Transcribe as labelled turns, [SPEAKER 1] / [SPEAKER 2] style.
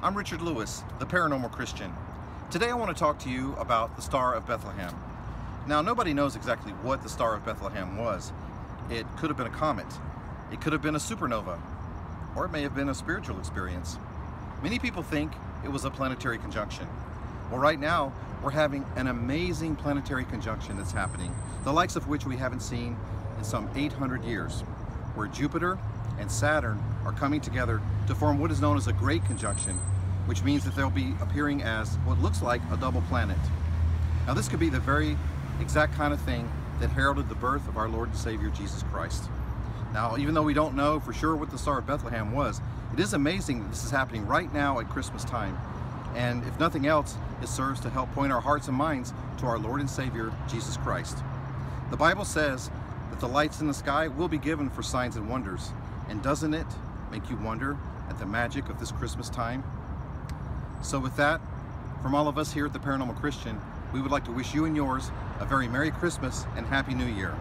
[SPEAKER 1] I'm Richard Lewis, the Paranormal Christian. Today I want to talk to you about the Star of Bethlehem. Now nobody knows exactly what the Star of Bethlehem was. It could have been a comet, it could have been a supernova, or it may have been a spiritual experience. Many people think it was a planetary conjunction. Well right now we're having an amazing planetary conjunction that's happening, the likes of which we haven't seen in some 800 years, where Jupiter and Saturn are coming together to form what is known as a great conjunction, which means that they'll be appearing as what looks like a double planet. Now this could be the very exact kind of thing that heralded the birth of our Lord and Savior Jesus Christ. Now, even though we don't know for sure what the Star of Bethlehem was, it is amazing that this is happening right now at Christmas time. And if nothing else, it serves to help point our hearts and minds to our Lord and Savior, Jesus Christ. The Bible says that the lights in the sky will be given for signs and wonders. And doesn't it make you wonder at the magic of this Christmas time? So with that, from all of us here at the Paranormal Christian, we would like to wish you and yours a very Merry Christmas and Happy New Year.